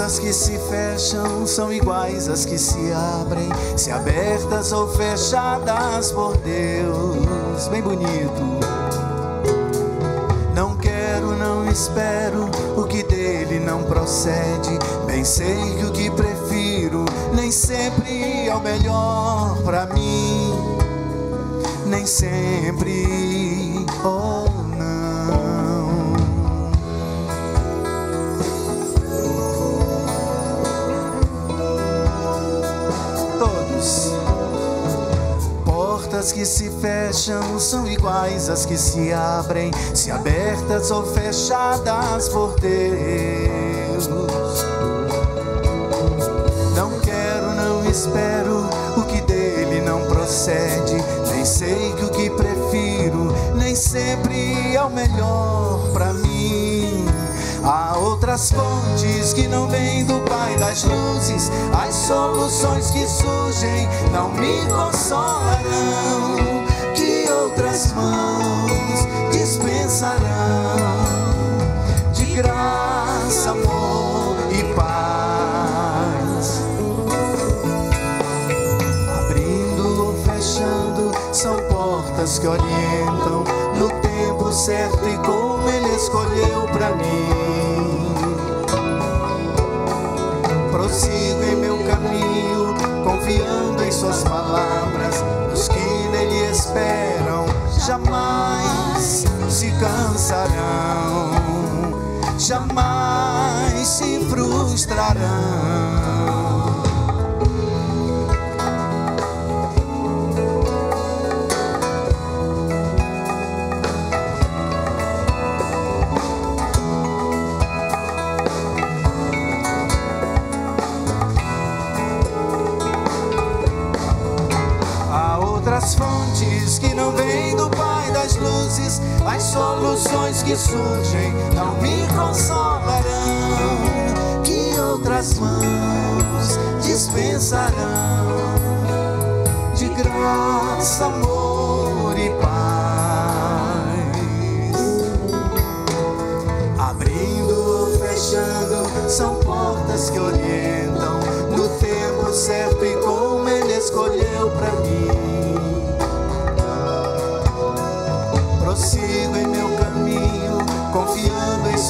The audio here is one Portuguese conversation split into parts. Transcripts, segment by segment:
que se fecham são iguais às que se abrem, se abertas ou fechadas por Deus. Bem bonito. Não quero, não espero o que dele não procede. Bem sei que o que prefiro nem sempre é o melhor para mim. Nem sempre. Oh, Portas que se fecham são iguais às que se abrem, se abertas ou fechadas por Deus. Não quero, não espero o que dele não procede, nem sei que o que prefiro nem sempre é o melhor para mim. Há outras fontes que não vêm do Pai das luzes, as soluções que surgem não me consolarão. Que orientam no tempo certo e como Ele escolheu para mim. Prossigo em meu caminho, confiando em Suas palavras. Os que nele esperam jamais se cansarão, jamais se frustrarão. Que surgem não me consolarão. Que outras mãos dispensarão de graça, amor e paz. Abrindo ou fechando são portas que orientam no tempo certo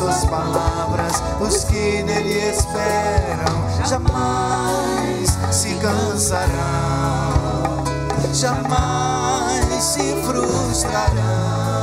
Suas palavras. Os que nele esperam jamais se cansarão, jamais se frustrarão.